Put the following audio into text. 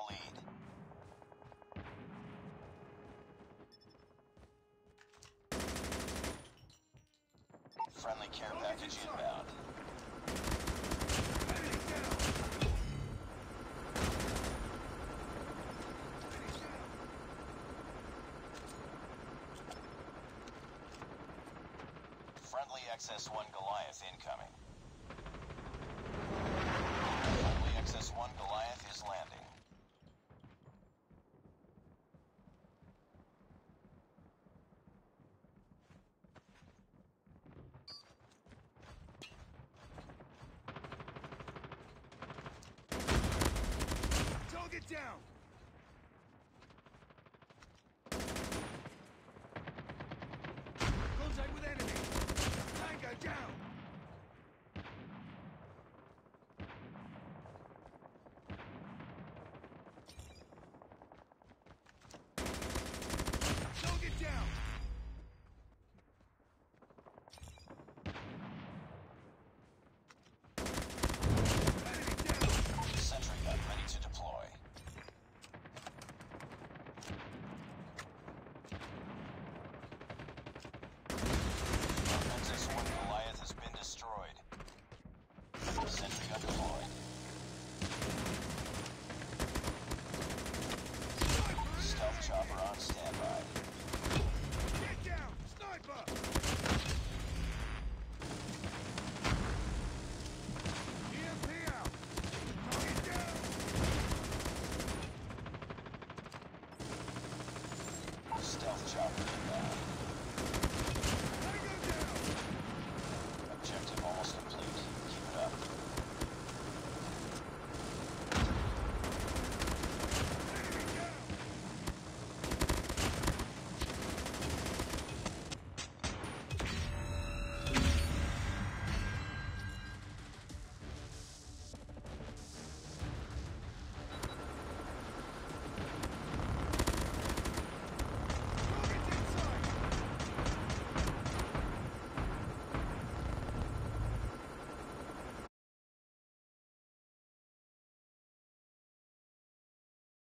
the lead. Friendly care package inbound. Friendly XS-1 Goliath incoming. down!